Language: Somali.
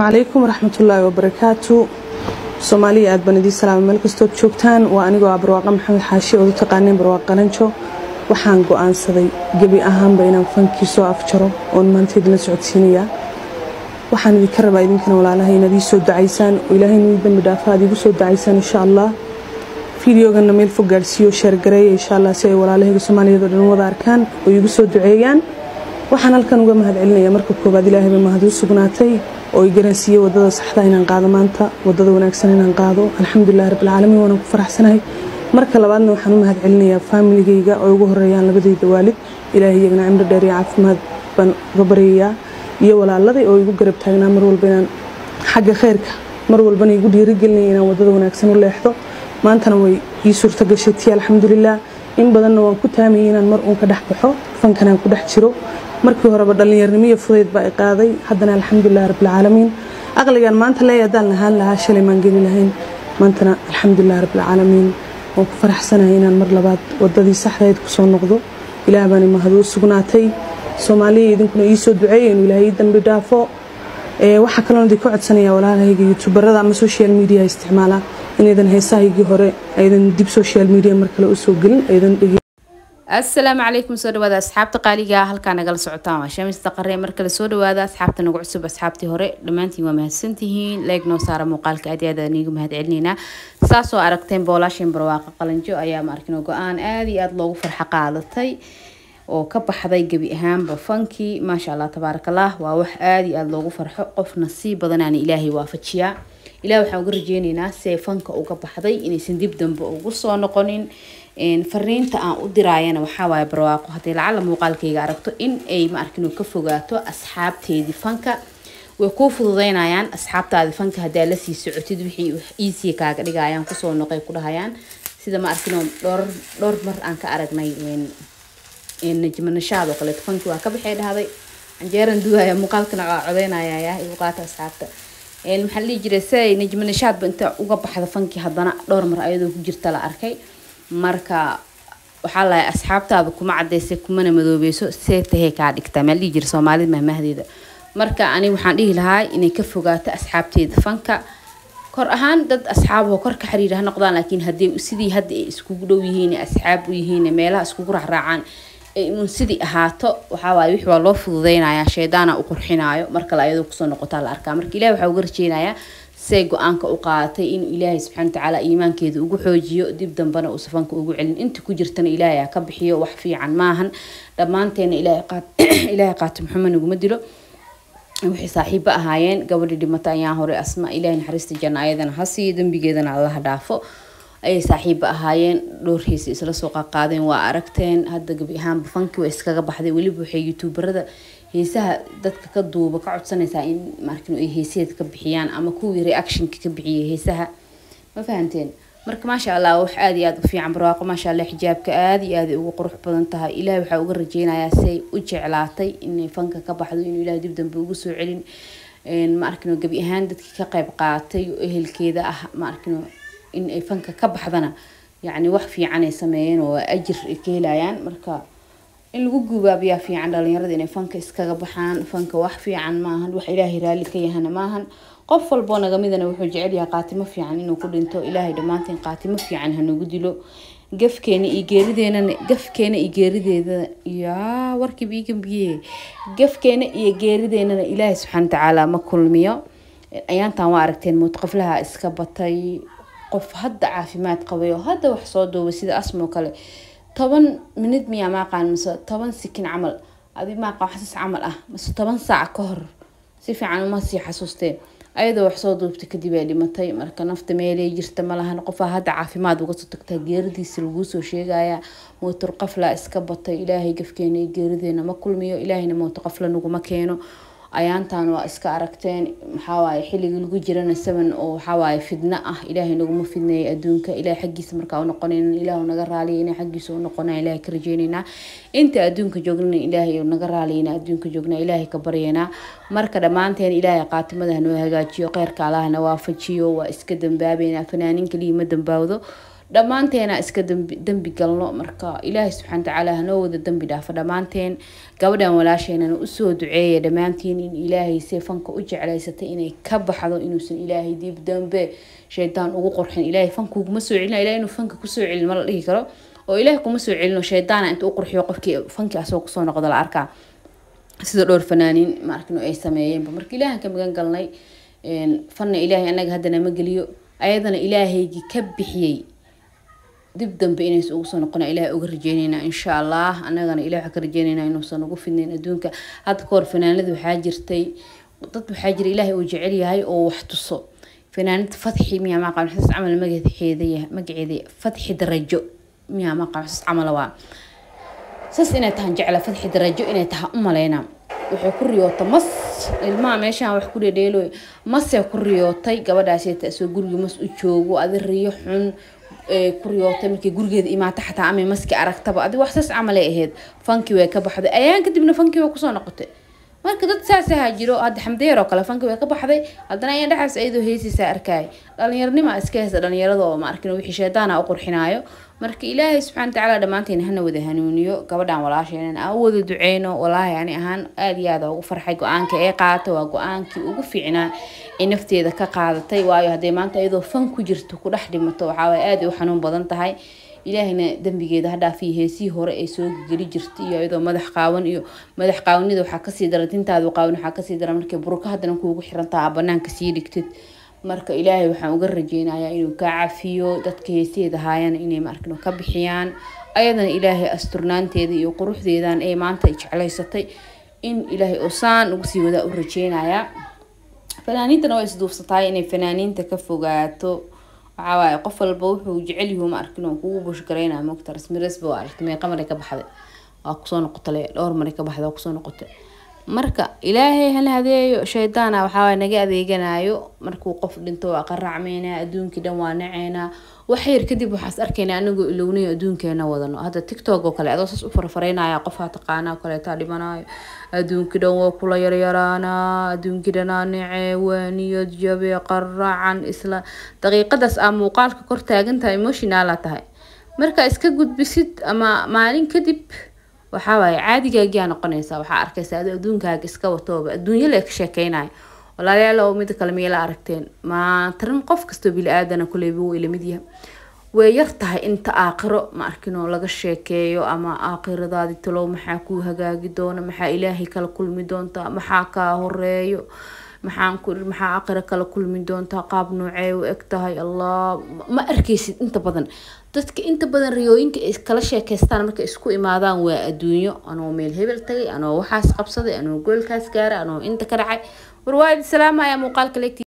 calaykum waraxmatullaahi wabarakaatu soomaaliya aad baan idiin salaamay. Meel kastood joogtaan waa anigoo ah barwaaqa maxamed xaashi oo u taqaaneen barwaaq qaranjo. Waxaan go'aansaday gebi ahaanba inaan fankii soo afjaro oon maanta idinla socodsiinayaa waxaan idinka rabaa idinkana walaalaha inaad ii soo dacaysaan oo ilaahayna ii dambi dhaafa aad iigu soo dacaysaan insha allah fideogana meel fog gaadhsiiyo sheergareeya insha allah si ay walaalahayga soomaaliyeed oo dhan wada arkaan oo iigu soo duceeyaan waxaan halkan uga mahad celinayaa marka koowaad ilaahay bay mahad u sugnaatay oo i garansiiyey waddada saxda inaan qaado maanta waddada wanaagsan inaan qaado. Alxamdulilah rabbilcaalamiin waanaan ku faraxsanahay. Marka labaadna waxaan u mahad celinayaa faamiligayga oo ugu horeeyaan labadayda waalid ilaahay iyagana cimro dheer iyo caafimaad baan uga baryayaa iyo walaaladay oo igu garab taagnaa mar walba inaan xagga khayrka mar walbana igu dhiirigelinaya inaan waddada wanaagsan u leexdo. Maantana way ii suurta gashay tii alxamdulilah in badanna waan ku taamayay inaan mar uun ka dhex baxo fankanaan ku dhex jiro markii horeba dhallinyarnimo iyo fudayd baa i qaaday. Haddana alxamdulilah rabbilcaalamiin aqligaan maanta leeya haddaan lahaan lahaa shalay maan geli lahayn. Maantana alxamdulilah rabbilcaalamiin waan ku faraxsanahay inaan mar labaad wadadii saxdayd ku soo noqdo. Ilaah baani mahad u sugnaatay. Soomaaliya idinkuna ii soo duceeya inuu ilaahay dambi dhaafo. Waxaa kaloon idinka codsanaya walaalahayga youtuberada ama social media isticmaala. Inaydan heesahaygii hore aydan dib social media mar kale u soo gelin aydan dhegi asalaamu calaykum soo dhawaada asxaabta qaaliga halkaa nagala socotaan. Waa shamista qaree mar kale soo dhawaada asxaabta nagu cusub asxaabtii hore. Dhammaantiin waa mahadsantihiin. Leeg noo saara muuqaalka aad aad niigu mahad celinaynaa saasoo aragteen boolaashin barwaaqa qalanjo ayaa maarkin go'aan aad iyo aad loogu farxo qaadatay oo ka baxday gebi ahaanba fankii maasha allah tabaarakallah waa wax aada iyo aada loogu farxo. Qof nasiib badanaana ilaahay waafajiyaa. Ilaah waxaan uga rajeyneynaa ay fanka uga baxday. Inaysan dib dambe ugu soo noqonin fariinta aan u diraayana waxaawaay barwaaqo. Haddii lacala muuqaalkayga aragto in ay maarkin ka fogaato asxaabteedii fanka. Way kuu fududeynayaan asxaabtaadi fanka haddaa la sii socotid wixii iisiya kaaga dhigayaan ku soo noqay ku dhahayaan. Sida ma arkin dhowr mar aan ka aragnay najmanashaad oo kaleeto fanki waa ka baxay dhahday. Canjeeran duwaya muuqaalkana igu qaata asxaabta. Maxaa la dhihi jiray si ay najmanashaadba inta uga baxda fanki haddana dhowr mar ayadoo ku jirta la arkay marka waxaa lahay asxaabtaada kuma cadeysay kumana madoobeyso see kaa dhigtaa maa dhihi jira soomaalida mahmahdeeda marka aniga waxaan dhihi lahaa inay ka fogaato asxaabteeda fanka. Kor ahaan dad asxaaboo kor ka xiriira ha noqdaan laakiin haddii sidii hadda ay iskugu dhow yihiin asxaab u yihiin meelaha iskugu raacraacaan sidii ahaato. Waxaawaay wix waa loo fududeynayaa shaydaana u qurxinaayo. Markale ayadoo ku soo noqotaa la arkaa. Marka ilahi waxaa uga rajeynayaa say go'aanka u qaadatay inuu ilaahay subxana watacaala iimaankeeda ugu xoojiyo dib dambana uu safanka ugu celin. Inta ku jirtana ilaahay ka bixiyo wax fiican maahan. Dhammaanteena ilaahay qaato muxuma naguma dilo. Waxay saaxiibo ahaayeen gabadhii dhimata ayaa hore asma. Ilahay naxariista janna ayadana ha dembigeedana allaha dhaafo ayay saaxiibo ahaayeen dhowr heesa isla soo qaqaadeen waa aragteen. Hadda gabi ahaanba fanki waa iskaga baxday weliba waxay youtuberada heesaha dadka ka duuba ka codsanaysaa in markin ay heesaheed ka bixiyaan ama kuwii reactionka ka bixiyay heesaha. Ma fahanteen? Marka maasha allah wax aada iyo aada u fiican barwaaqo. Maasha allah xijaabka aada iyo aada ugu qurux badan tahay. Ilahay waxaa uga rajeynayaa siay u jeclaatay inay fanka ka baxdo inuu ilahay dib dambe ugu soo celin. Ma gabi ahaan dadkii ka qayb qaatay ehelkeeda ah ma in ay fanka ka baxdana yacni wax fiican sameeyeen oo ajir ay ka helayaan. Marka in lagu gubaabiyaa fiican dhalinyarada inay fanka iskaga baxaan fanka wax fiican maahan wax ilaahay raalli ka yahana maahan. Qof walboo nagamidana wuxuu jecel yahay qaatimo fiican inuu ku dhinto. Ilaahay dhammaanteen qaatimo fiican hanagu dilo. Gafkeena iyo geerideenana gafkeena iyo geerideeda yaa warkiiba ii gambiye gafkeena iyo geerideenana ilaahay subxaana watacaala ma kulmiyo. Ayaantan waa aragteen muutqaflaha iska batay qof hadda caafimaad qabay oo hadda wax soo duubay sida asmoo kale. Toban minid miyaa maaqaan mise toban sikin camal. Adi maaqaan xasuus camal ah mise toban saac ka hor. Si fiican uma sii xasuusteen ayadoo wax soo duubtay kadib ay dhimatay marka nafta meelay jirta malahan qofaa hadda caafimaad uga soo tagtaa geeridiisa laguu soo sheegaya. Mootur qafla iska batay ilaahay gafkeena iyo geerideena ma kulmiyo ilaahayna mootur qafla naguma keeno ayaantan waa iska aragteen maxawaaye xilligii lagu jirana saban oo waxawaaye fidno ah. Ilaahay naguma fidneeyay adduunka. Ilahay xaggiisa markaa unoqonayn ilaahu naga raaliya inay xaggiisa unoqonaa ilaahay ka rajeyneynaa inta adduunka joognana ilaahay naga raaliyana adduunka joognaa ilaahay ka baryeynaa marka dhammaanteen ilaahay qaatimada hanoo hagaajiyo kheyrka allahna waafajiyo waa iska dambaabeynaa fanaanin kaliya ma dambaawdo dhammaanteena iska dambi galno marka ilaahay subxaana watacaala hanoo wada dambi dhaafo dhammaanteen. Gabadhan walaasheenana u soo duceeya dhammaantiin in ilaahay see fanka u jeclaysatay inay ka baxdo inuusan ilaahay dib dambe shaydaan ugu qorxin ilaahay fanka kuma soo celina ilahay inuu fanka ku soo celin ma la dhihi karo. Oo ilaahay kuma soo celino shaydaana inta u qurxiyo qofkii fankii asagoo ku soo noqdo la arkaa. Sida dhowr fanaaniin maarkino ay sameeyeenba marka ilaahan ka magan galnay fanna ilaahay anaga haddana ma geliyo. Ayadana ilaahaygii ka bixiyey dib dambe inaysa ugu soo noqona ilahay uga rajeyneynaa insha allah anagana ilahay waxaa ka rajeyneynaa inuusan ugu fidnayn adduunka hadda kahor fanaanada waxaa jirtay dad waxaa jira ilaahay uu jecel yahay oo wax tuso. Fanaanada fatxi miyaa maqan xus camal magaceeda magaceeda fatxi darajo. Miyaa maqan xus camal waa. Saas inay tahan jecla fatxi darajo inay taha u maleynaa. Waxay ku riyoota mas ilmaha meeshaan wax ku dhedheeloy masee ku riyootay gabadhaaseta isoo gurigii mas u joogo adi riyo xun ku riyootay markii gurigeeda imaata xataa ama maski aragtaba adi wax saas camalay ahayd fankii way ka baxday. Ayaan kadibna fankii way ku soo noqotay. Marka dad saas ahaa jiro hadda xamdeer oo kale fankii way ka baxday. Haddana ayaan dhexaas ayadoo heesiisa arkay. Dhalinyaranima iska haysta dhalinyarada oo ma arkin wixii shaydaana u qurxinaayo. Marka ilaahay subxana watacaala dhammaanteen hana wada hanuuniyo. Gabadhan walaasheen aan wada duceyno. Walaahi ani ahaan aada iyo aada ugu farxay. Go'aanka ee qaata waa go'aankii ugu fiicnaa ee nafteeda ka qaadatay waayo haddee maanta iyadoo fan ku jirto ku dhex dhimato waxaaway aada u xanuun badan tahay. Ilaahayna dambigeeda hadhaafiyo heesihii hore ay soo geli jirtay iyo iyadoo madax qaawan iyo madax qaawanida waxaa ka sii dara tintaadu qaawan waxaa ka sii dara markay buruka haddana kuugu xirantaha banaanka sii dhigtid. Marka ilaahay waxaan uga rajeynayaa inuu ka cafiyo dadka heeseeda haayana inay maarkin ka bixiyaan ayadana ilaahay asturnaanteeda iyo quruxdeedan ee maanta ay jeclaysatay. In ilaahay osaan ugu sii wadaa u rajeynayaa fanaaniintana waa isduufsatahay inay fanaaniinta ka fogaato. Waxawaaye qof walba wuxuu jecel yahu ma arkin oo kugu bushgareynaa mogta rasmiresba waa aragtay meeqa maray ka baxday. Waa ku soo noqotale dhowr maray ka baxday waa ku soo noqotay marka ilaahay hala hadeeyo shaydaana waxaa naga adeeganayo markuu qof dhinto waa qaracmeynaa adduunkii dhan waa naceynaa wax yar kadib waxaas arkaynaa anagoo ilownayo adduunkeena wadano. Hadda tictok oo kale adoo saas u farfareynaya qofaa taqaanaa kaleetaa dhimanayo adduunkii dhan waa kula yaryaraanaa adduunkii dhanaa nacee waa niyad jabe qaracan isla daqiiqadaas aa muuqaalka kor taagantahay emotionala tahay. Marka iska gudbisid ama maalin kadib waxaa waaye caadigaagiyaa noqonaysaa. Waxaa arkaysa adi adduunkaaga iska watooba adduunya le ka sheekeynayo walaalayaal oo mida kale miyala aragteen. Maatarin qof kastoo bili-aadana kuleyba wuu ilamid yahay. Way yar tahay inta aaqiro ma arkinoo laga sheekeeyo ama aaqiradaadi talow maxaa kuu hagaagi doona maxaa ilaahay kala kulmi doontaa maxaa kaa horeeyo maxaa aqira kala kulmi doontaa qaab noocee u eg tahay? Allah ma arkaysid inta badan. Dadka inta badan riyooyinka kala sheekeystaan markay isku imaadaan waa adduunyo. Anoo meel hebel tagay anoo waxaas qabsaday anoo goolkaas gaaray anoo inta ka dhacay. War waa idi salaamaya muuqaalka legti